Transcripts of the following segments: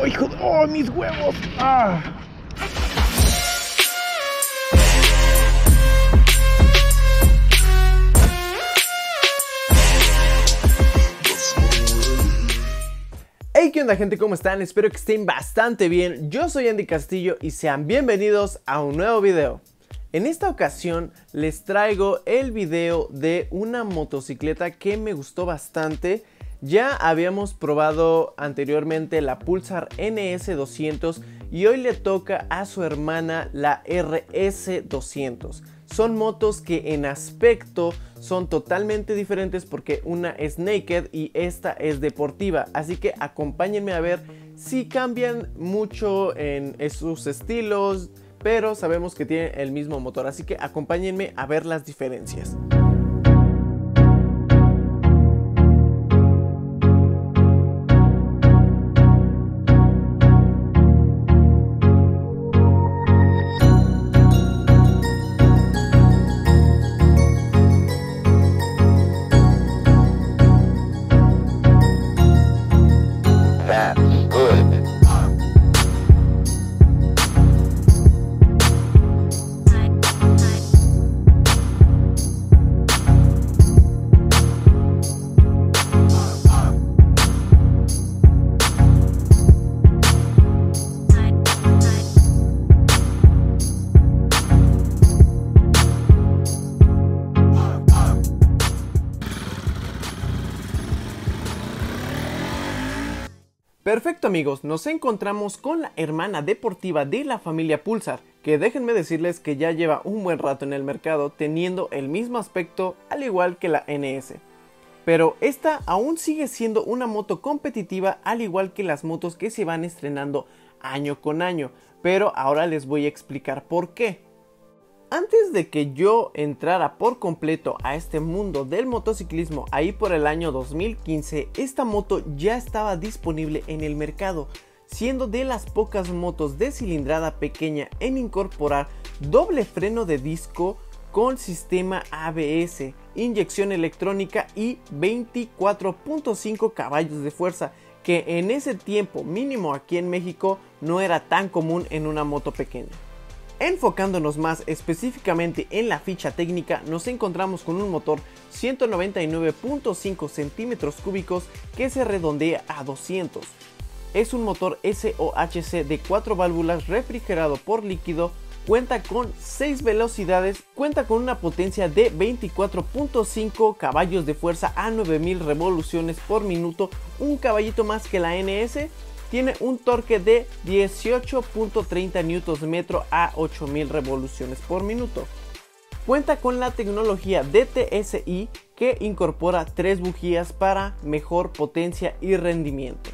¡Oh, hijo! ¡Oh, mis huevos! ¡Ah! Hey, ¿qué onda gente? ¿Cómo están? Espero que estén bastante bien. Yo soy Andy Castillo y sean bienvenidos a un nuevo video. En esta ocasión les traigo el video de una motocicleta que me gustó bastante. Ya habíamos probado anteriormente la Pulsar NS200 y hoy le toca a su hermana la RS200. Son motos que en aspecto son totalmente diferentes porque una es naked y esta es deportiva. Así que acompáñenme a ver si cambian mucho en sus estilos, pero sabemos que tienen el mismo motor. Así que acompáñenme a ver las diferencias. Amigos, nos encontramos con la hermana deportiva de la familia Pulsar, que déjenme decirles que ya lleva un buen rato en el mercado teniendo el mismo aspecto al igual que la NS. Pero esta aún sigue siendo una moto competitiva al igual que las motos que se van estrenando año con año, pero ahora les voy a explicar por qué. Antes de que yo entrara por completo a este mundo del motociclismo ahí por el año 2015, esta moto ya estaba disponible en el mercado, siendo de las pocas motos de cilindrada pequeña en incorporar doble freno de disco con sistema ABS, inyección electrónica y 24.5 caballos de fuerza, que en ese tiempo mínimo aquí en México no era tan común en una moto pequeña. Enfocándonos más específicamente en la ficha técnica, nos encontramos con un motor 199.5 centímetros cúbicos que se redondea a 200. Es un motor SOHC de 4 válvulas refrigerado por líquido, cuenta con 6 velocidades, cuenta con una potencia de 24.5 caballos de fuerza a 9000 revoluciones por minuto, un caballito más que la NS tiene un torque de 18.30 Nm a 8000 revoluciones por minuto. Cuenta con la tecnología DTSI que incorpora tres bujías para mejor potencia y rendimiento.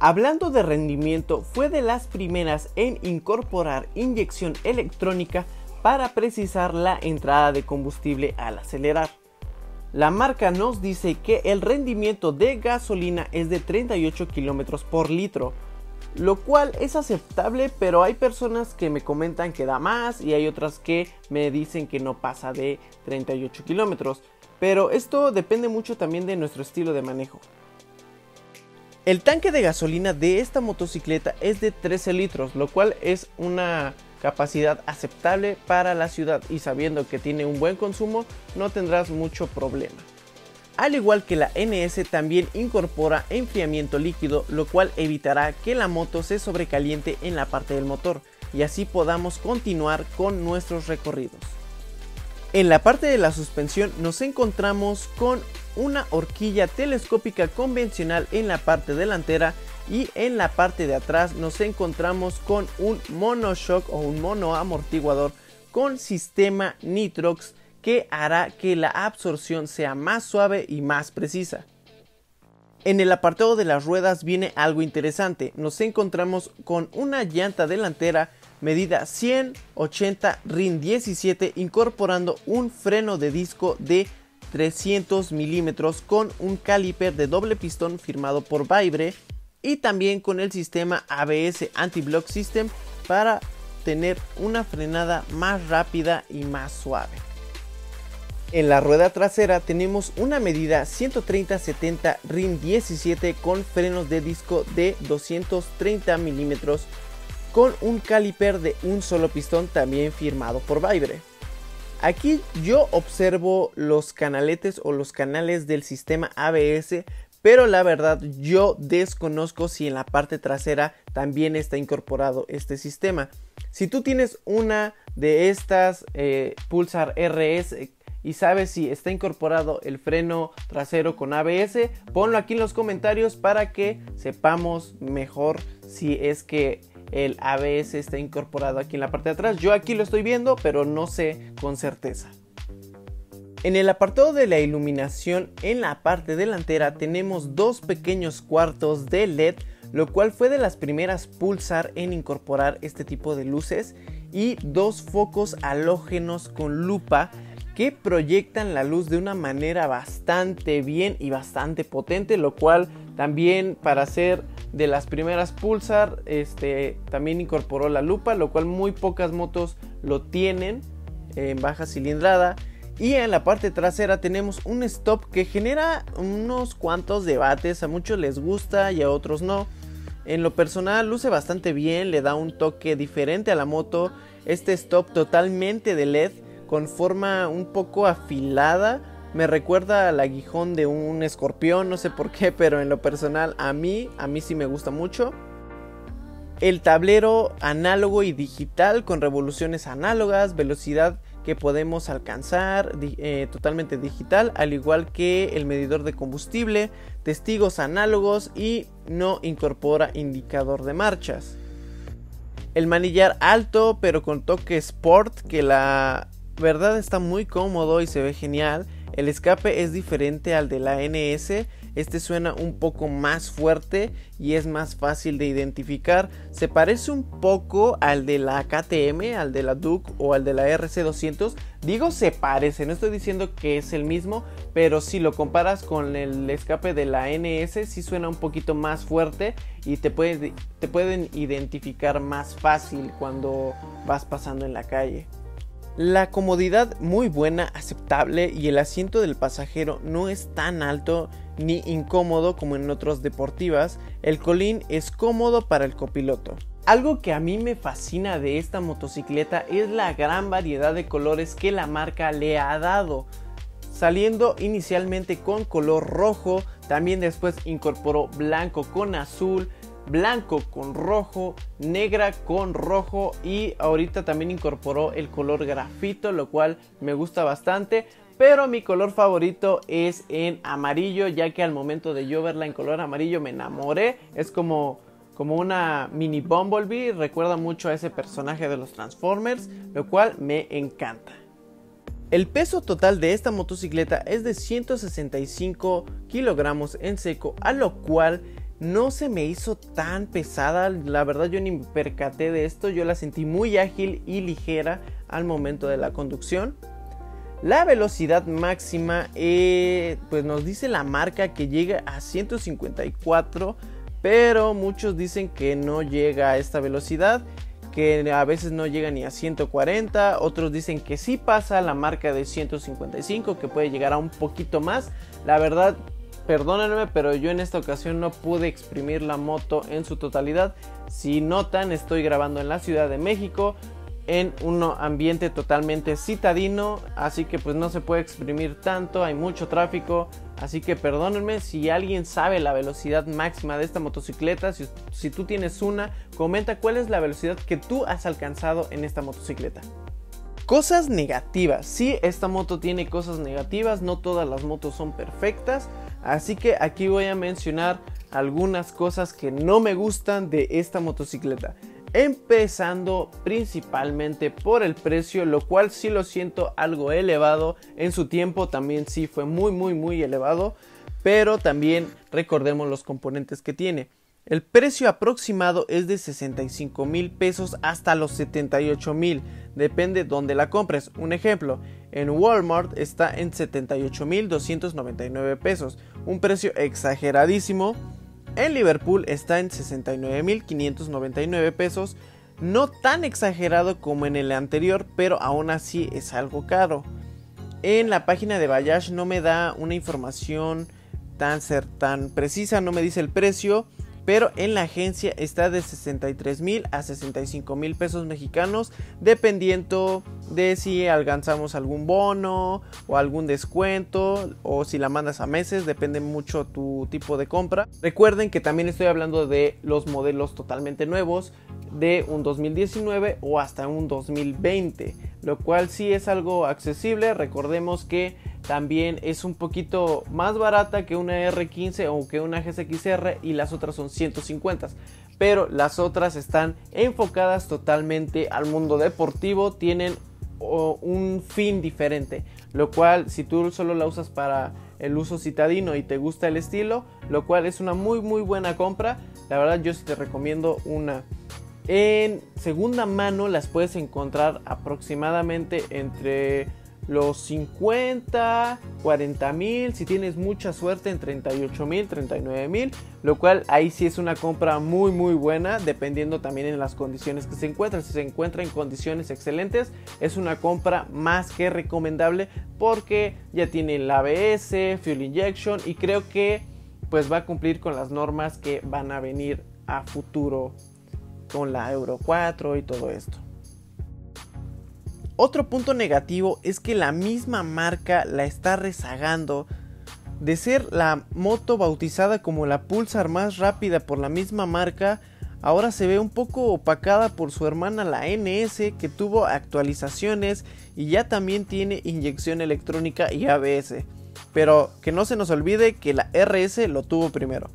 Hablando de rendimiento, fue de las primeras en incorporar inyección electrónica para precisar la entrada de combustible al acelerar. La marca nos dice que el rendimiento de gasolina es de 38 km por litro, lo cual es aceptable, pero hay personas que me comentan que da más y hay otras que me dicen que no pasa de 38 kilómetros. Pero esto depende mucho también de nuestro estilo de manejo. El tanque de gasolina de esta motocicleta es de 13 litros, lo cual es una capacidad aceptable para la ciudad y sabiendo que tiene un buen consumo no tendrás mucho problema. Al igual que la NS también incorpora enfriamiento líquido lo cual evitará que la moto se sobrecaliente en la parte del motor y así podamos continuar con nuestros recorridos. En la parte de la suspensión nos encontramos con una horquilla telescópica convencional en la parte delantera y en la parte de atrás nos encontramos con un monoshock o un mono amortiguador con sistema Nitrox que hará que la absorción sea más suave y más precisa. En el apartado de las ruedas viene algo interesante, nos encontramos con una llanta delantera medida 180 RIN 17 incorporando un freno de disco de 300 milímetros con un caliper de doble pistón firmado por Vibre y también con el sistema ABS Anti-Block System para tener una frenada más rápida y más suave. En la rueda trasera tenemos una medida 130-70 RIM 17 con frenos de disco de 230 milímetros con un caliper de un solo pistón también firmado por Vibre. Aquí yo observo los canaletes o los canales del sistema ABS, pero la verdad yo desconozco si en la parte trasera también está incorporado este sistema. Si tú tienes una de estas eh, Pulsar RS y sabes si está incorporado el freno trasero con ABS, ponlo aquí en los comentarios para que sepamos mejor si es que el ABS está incorporado aquí en la parte de atrás. Yo aquí lo estoy viendo, pero no sé con certeza. En el apartado de la iluminación en la parte delantera tenemos dos pequeños cuartos de LED, lo cual fue de las primeras Pulsar en incorporar este tipo de luces y dos focos halógenos con lupa que proyectan la luz de una manera bastante bien y bastante potente, lo cual también para ser de las primeras Pulsar este, también incorporó la lupa, lo cual muy pocas motos lo tienen en baja cilindrada. Y en la parte trasera tenemos un stop que genera unos cuantos debates, a muchos les gusta y a otros no. En lo personal luce bastante bien, le da un toque diferente a la moto. Este stop totalmente de LED con forma un poco afilada me recuerda al aguijón de un escorpión, no sé por qué, pero en lo personal a mí, a mí sí me gusta mucho. El tablero análogo y digital con revoluciones análogas, velocidad que podemos alcanzar eh, totalmente digital, al igual que el medidor de combustible, testigos análogos y no incorpora indicador de marchas. El manillar alto pero con toque sport que la verdad está muy cómodo y se ve genial el escape es diferente al de la NS, este suena un poco más fuerte y es más fácil de identificar. Se parece un poco al de la KTM, al de la Duke o al de la RC200. Digo se parece, no estoy diciendo que es el mismo, pero si lo comparas con el escape de la NS, sí suena un poquito más fuerte y te, te pueden identificar más fácil cuando vas pasando en la calle. La comodidad muy buena, aceptable y el asiento del pasajero no es tan alto ni incómodo como en otros deportivas, el colín es cómodo para el copiloto. Algo que a mí me fascina de esta motocicleta es la gran variedad de colores que la marca le ha dado. Saliendo inicialmente con color rojo, también después incorporó blanco con azul, blanco con rojo, negra con rojo y ahorita también incorporó el color grafito, lo cual me gusta bastante. Pero mi color favorito es en amarillo, ya que al momento de yo verla en color amarillo me enamoré. Es como, como una mini Bumblebee, recuerda mucho a ese personaje de los Transformers, lo cual me encanta. El peso total de esta motocicleta es de 165 kilogramos en seco, a lo cual no se me hizo tan pesada, la verdad yo ni me percaté de esto, yo la sentí muy ágil y ligera al momento de la conducción. La velocidad máxima, eh, pues nos dice la marca que llega a 154, pero muchos dicen que no llega a esta velocidad, que a veces no llega ni a 140, otros dicen que sí pasa la marca de 155, que puede llegar a un poquito más. La verdad Perdónenme, pero yo en esta ocasión no pude exprimir la moto en su totalidad. Si notan, estoy grabando en la Ciudad de México en un ambiente totalmente citadino, así que pues no se puede exprimir tanto, hay mucho tráfico, así que perdónenme si alguien sabe la velocidad máxima de esta motocicleta, si, si tú tienes una, comenta cuál es la velocidad que tú has alcanzado en esta motocicleta. Cosas negativas, sí, esta moto tiene cosas negativas, no todas las motos son perfectas, Así que aquí voy a mencionar algunas cosas que no me gustan de esta motocicleta. Empezando principalmente por el precio, lo cual sí lo siento algo elevado. En su tiempo también sí fue muy muy muy elevado. Pero también recordemos los componentes que tiene. El precio aproximado es de 65 mil pesos hasta los 78 mil, depende donde la compres. Un ejemplo, en Walmart está en 78 mil 299 pesos, un precio exageradísimo. En Liverpool está en 69 mil 599 pesos, no tan exagerado como en el anterior, pero aún así es algo caro. en la página de Bayash no me da una información tan, ser, tan precisa, no me dice el precio, pero en la agencia está de 63 mil a 65 mil pesos mexicanos, dependiendo de si alcanzamos algún bono o algún descuento o si la mandas a meses, depende mucho tu tipo de compra. Recuerden que también estoy hablando de los modelos totalmente nuevos de un 2019 o hasta un 2020, lo cual sí es algo accesible. Recordemos que también es un poquito más barata que una R15 o que una GSXR y las otras son 150. Pero las otras están enfocadas totalmente al mundo deportivo, tienen un fin diferente, lo cual si tú solo la usas para el uso citadino y te gusta el estilo, lo cual es una muy muy buena compra, la verdad yo sí te recomiendo una. En segunda mano las puedes encontrar aproximadamente entre los 50, 40 mil, si tienes mucha suerte en 38 mil, 39 mil, lo cual ahí sí es una compra muy muy buena, dependiendo también en las condiciones que se encuentran. Si se encuentra en condiciones excelentes, es una compra más que recomendable porque ya tiene el ABS, Fuel Injection y creo que pues va a cumplir con las normas que van a venir a futuro con la Euro 4 y todo esto. Otro punto negativo es que la misma marca la está rezagando de ser la moto bautizada como la Pulsar más rápida por la misma marca, ahora se ve un poco opacada por su hermana la NS que tuvo actualizaciones y ya también tiene inyección electrónica y ABS. Pero que no se nos olvide que la RS lo tuvo primero.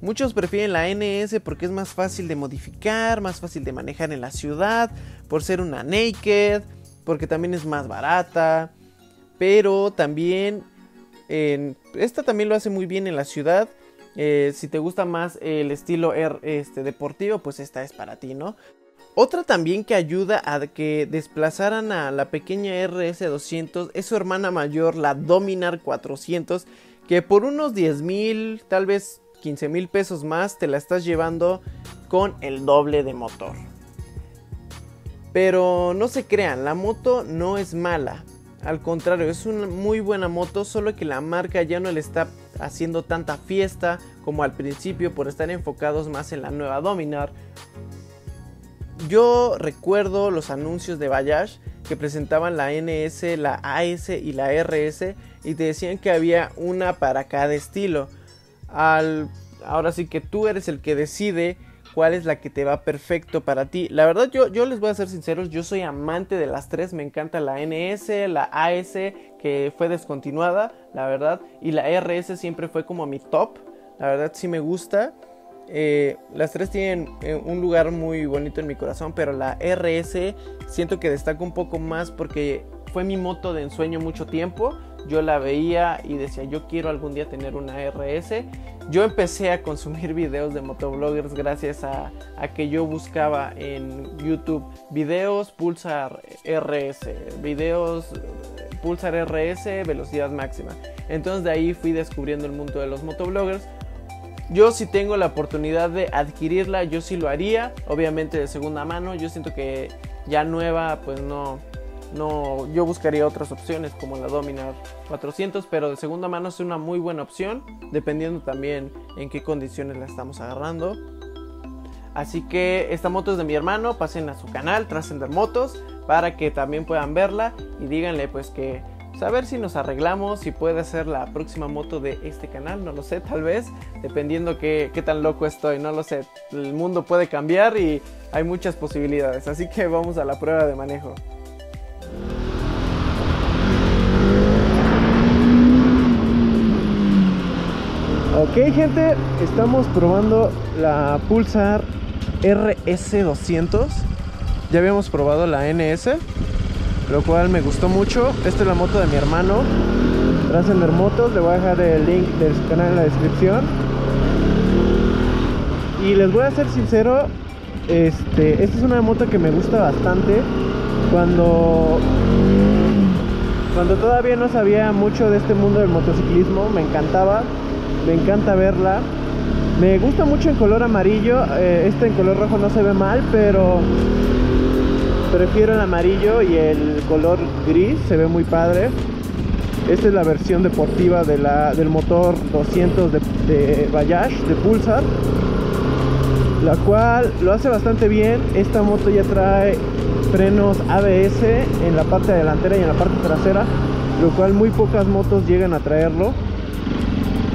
Muchos prefieren la NS porque es más fácil de modificar, más fácil de manejar en la ciudad, por ser una naked, porque también es más barata, pero también esta también lo hace muy bien en la ciudad. Eh, si te gusta más el estilo este, deportivo, pues esta es para ti, ¿no? Otra también que ayuda a que desplazaran a la pequeña RS200 es su hermana mayor, la Dominar 400, que por unos 10 mil, tal vez 15 mil pesos más, te la estás llevando con el doble de motor. Pero no se crean, la moto no es mala. Al contrario, es una muy buena moto, solo que la marca ya no le está haciendo tanta fiesta como al principio por estar enfocados más en la nueva Dominar. Yo recuerdo los anuncios de Bayash que presentaban la NS, la AS y la RS y te decían que había una para cada estilo. Ahora sí que tú eres el que decide cuál es la que te va perfecto para ti. La verdad, yo, yo les voy a ser sinceros, yo soy amante de las tres. Me encanta la NS, la AS, que fue descontinuada, la verdad. Y la RS siempre fue como mi top. La verdad, sí me gusta. Eh, las tres tienen eh, un lugar muy bonito en mi corazón, pero la RS siento que destaca un poco más porque fue mi moto de ensueño mucho tiempo yo la veía y decía, yo quiero algún día tener una RS. Yo empecé a consumir videos de motovloggers gracias a, que yo buscaba en YouTube videos Pulsar RS, videos Pulsar RS, velocidad máxima. Entonces de ahí fui descubriendo el mundo de los motovloggers. Yo si tengo la oportunidad de adquirirla, yo sí lo haría, obviamente de segunda mano. Yo siento que ya nueva, pues no, no, yo buscaría otras opciones como la Dominar 400, pero de segunda mano es una muy buena opción, dependiendo también en qué condiciones la estamos agarrando. Así que esta moto es de mi hermano, pasen a su canal Trascender Motos para que también puedan verla y díganle pues que saber pues, si nos arreglamos, si puede ser la próxima moto de este canal, no lo sé, tal vez, dependiendo qué, qué tan loco estoy, no lo sé. El mundo puede cambiar y hay muchas posibilidades, así que vamos a la prueba de manejo. Ok gente, estamos probando la Pulsar RS200 Ya habíamos probado la NS Lo cual me gustó mucho. Esta es la moto de mi hermano Transcender Motos, le voy a dejar el link del canal en la descripción. Y les voy a ser sincero este, Esta es una moto que me gusta bastante. Cuando cuando todavía no sabía mucho de este mundo del motociclismo, me encantaba me encanta verla. Me gusta mucho en color amarillo, eh, este en color rojo no se ve mal, pero prefiero el amarillo y el color gris, se ve muy padre. Esta es la versión deportiva del motor 200 de, de Bayash, de Pulsar. La cual lo hace bastante bien. Esta moto ya trae frenos ABS en la parte delantera y en la parte trasera. Lo cual muy pocas motos llegan a traerlo.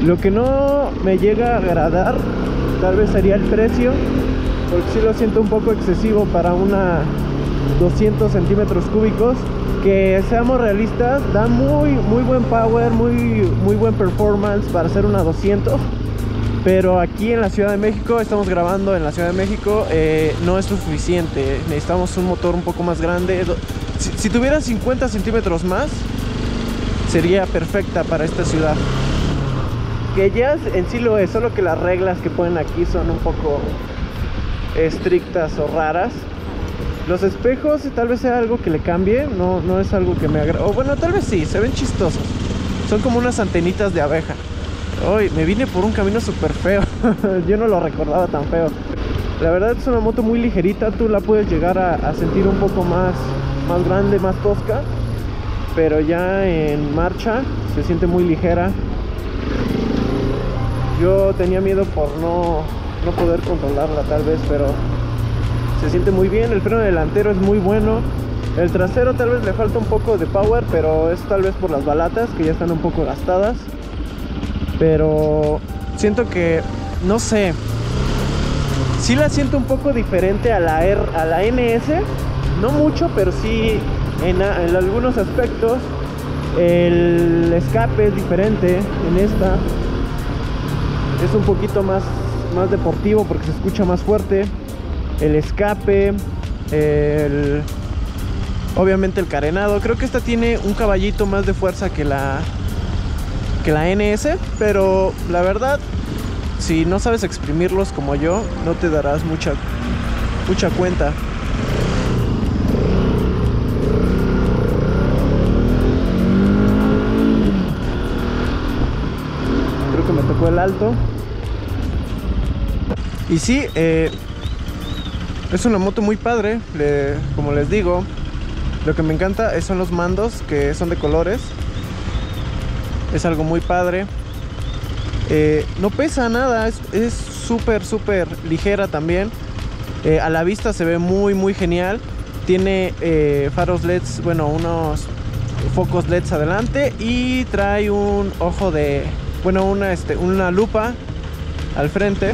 Lo que no me llega a agradar tal vez sería el precio. Porque si lo siento un poco excesivo para una 200 centímetros cúbicos que seamos realistas da muy muy buen power muy muy buen performance para hacer una 200 pero aquí en la Ciudad de México estamos grabando en la Ciudad de México eh, no es suficiente necesitamos un motor un poco más grande si, si tuviera 50 centímetros más sería perfecta para esta ciudad que ya en sí lo es solo que las reglas que ponen aquí son un poco estrictas o raras los espejos tal vez sea algo que le cambie, no, no es algo que me agrade. O bueno, tal vez sí, se ven chistosos. Son como unas antenitas de abeja. Hoy me vine por un camino súper feo. Yo no lo recordaba tan feo. La verdad es una moto muy ligerita, tú la puedes llegar a, a, sentir un poco más, más grande, más tosca. Pero ya en marcha se siente muy ligera. Yo tenía miedo por no, no poder controlarla tal vez, pero se siente muy bien, el freno delantero es muy bueno. El trasero tal vez le falta un poco de power, pero es tal vez por las balatas que ya están un poco gastadas. Pero siento que, no sé, sí la siento un poco diferente a la, R, a la NS. No mucho, pero sí en, en algunos aspectos. El escape es diferente en esta. Es un poquito más, más deportivo porque se escucha más fuerte el escape, el, obviamente el carenado. Creo que esta tiene un caballito más de fuerza que la que la NS, pero la verdad, si no sabes exprimirlos como yo, no te darás mucha mucha cuenta. Alto. Y sí, eh, es una moto muy padre, como les digo. Lo que me encanta son los mandos que son de colores. Es algo muy padre. Eh, no pesa nada, es súper, súper ligera también. Eh, a la vista se ve muy, muy genial. Tiene faros LEDs, bueno, unos focos LEDs adelante y trae un ojo de, bueno, una, este, una lupa al frente.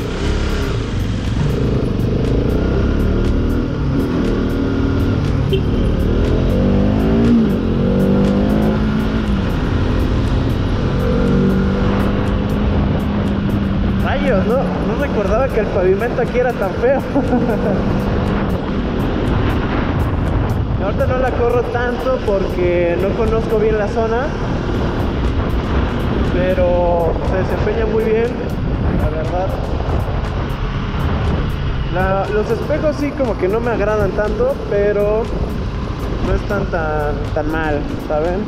recordaba que el pavimento aquí era tan feo. Ahorita no la corro tanto porque no conozco bien la zona. Pero se desempeña muy bien, la verdad. los espejos sí como que no me agradan tanto, pero no están tan, tan mal, ¿saben?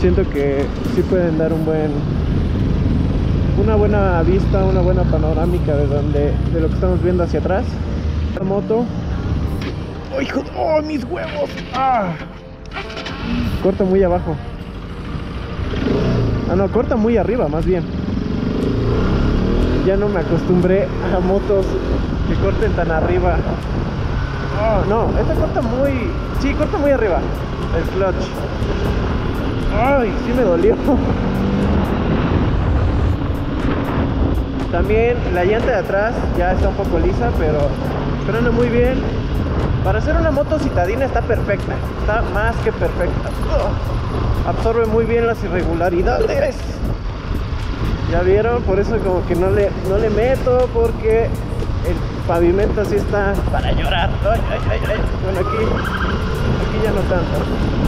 Siento que sí pueden dar un buen una buena vista, una buena panorámica de donde de lo que estamos viendo hacia atrás. La moto. ¡Oh, hijo! ¡Oh, mis huevos! ¡Ah! Corta muy abajo. Ah, no, corta muy arriba, más bien. Ya no me acostumbré a motos que corten tan arriba. Oh, no, esta corta muy... Sí, corta muy arriba. El clutch. ¡Ay! Sí me dolió. También la llanta de atrás ya está un poco lisa, pero frena muy bien. Para hacer una moto citadina está perfecta, está más que perfecta. absorbe muy bien las irregularidades. Ya vieron, por eso como que no le, no le meto porque el pavimento así está para llorar. bueno, aquí, aquí ya no tanto.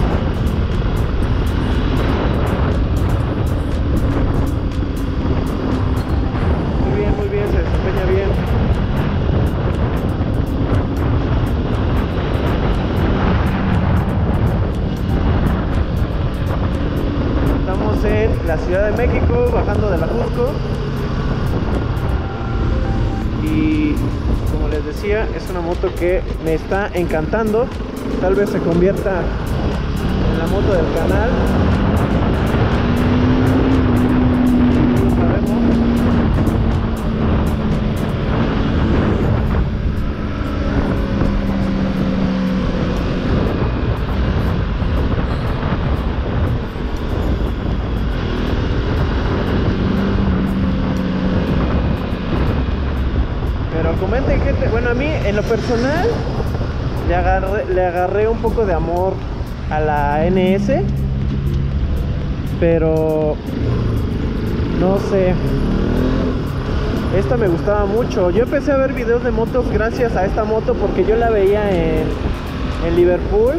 bien. Estamos en la Ciudad de México, bajando de la Cusco. Y como les decía, es una moto que me está encantando. Tal vez se convierta en la moto del canal. Bueno, a mí, en lo personal, le agarré, un poco de amor a la NS. Pero no sé. Esta me gustaba mucho. Yo empecé a ver videos de motos gracias a esta moto porque yo la veía en, en Liverpool.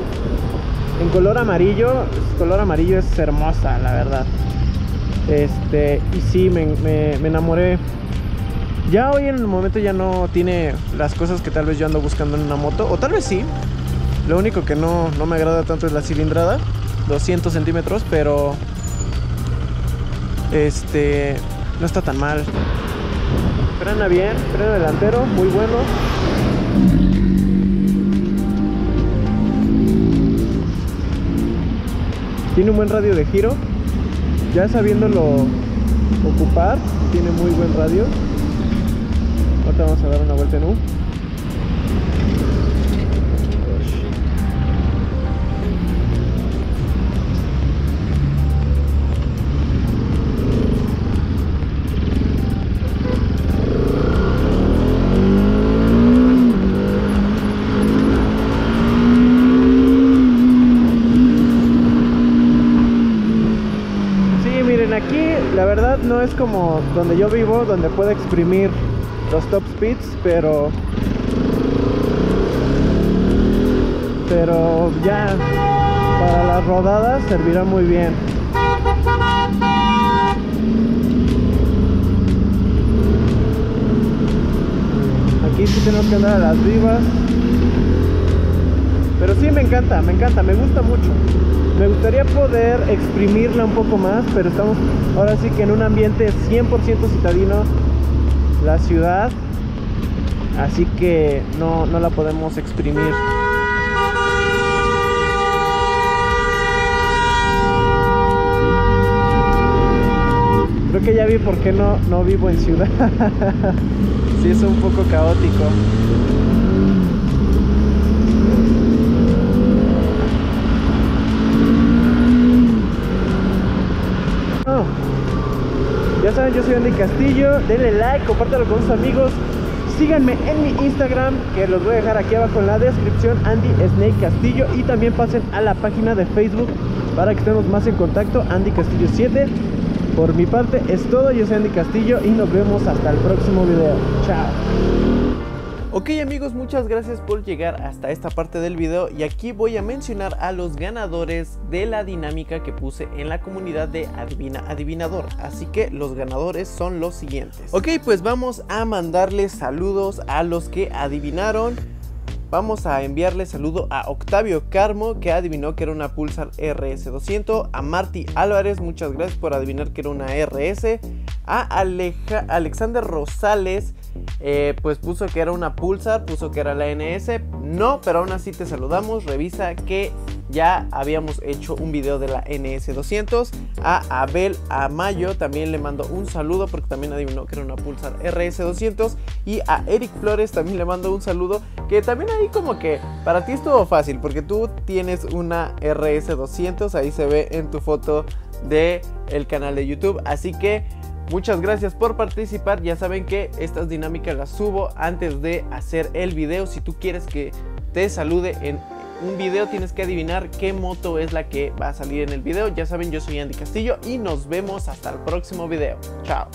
En color amarillo. color amarillo es hermosa, la verdad. Este, y sí, me enamoré. Ya hoy en el momento ya no tiene las cosas que tal vez yo ando buscando en una moto. O tal vez sí. Lo único que no, no me agrada tanto es la cilindrada. 200 centímetros, pero este no está tan mal. Frena bien, freno delantero, muy bueno. Tiene un buen radio de giro. Ya sabiéndolo ocupar, tiene muy buen radio. Vamos a dar una vuelta en U. no es como donde yo vivo, donde puedo exprimir los top speeds, pero pero ya para las rodadas servirá muy bien. Aquí sí tenemos que andar a las vivas. Pero sí me encanta, me encanta, me gusta mucho. Me gustaría poder exprimirla un poco más, pero estamos ahora sí que en un ambiente 100% citadino, la ciudad, así que no, no la podemos exprimir. Creo que ya vi por qué no, no vivo en ciudad. sí, es un poco caótico. Ya saben, yo soy Andy Castillo. Denle like, compártelo con sus amigos. Síganme en mi Instagram, que los voy a dejar aquí abajo en la descripción, Andy Snake Castillo. Y también pasen a la página de Facebook para que estemos más en contacto, Andy Castillo 7. Por mi parte es todo, yo soy Andy Castillo y nos vemos hasta el próximo video. Chao. Ok amigos, muchas gracias por llegar hasta esta parte del video y aquí voy a mencionar a los ganadores de la dinámica que puse en la comunidad de Adivina Adivinador. Así que los ganadores son los siguientes. Ok, pues vamos a mandarles saludos a los que adivinaron. Vamos a enviarle saludo a Octavio Carmo que adivinó que era una Pulsar RS200, a Marty Álvarez, muchas gracias por adivinar que era una RS, a Alexander Rosales eh, pues puso que era una Pulsar, puso que era la NS. No, pero aún así te saludamos. Revisa que ya habíamos hecho un video de la NS200. A Abel Amayo también le mando un saludo porque también adivinó que era una Pulsar RS200. Y a Eric Flores también le mando un saludo. Que también ahí como que para ti estuvo fácil porque tú tienes una RS200. Ahí se ve en tu foto de el canal de YouTube. Así que Muchas gracias por participar. Ya saben que estas dinámicas las subo antes de hacer el video. Si tú quieres que te salude en un video, tienes que adivinar qué moto es la que va a salir en el video. Ya saben, yo soy Andy Castillo y nos vemos hasta el próximo video. Chao.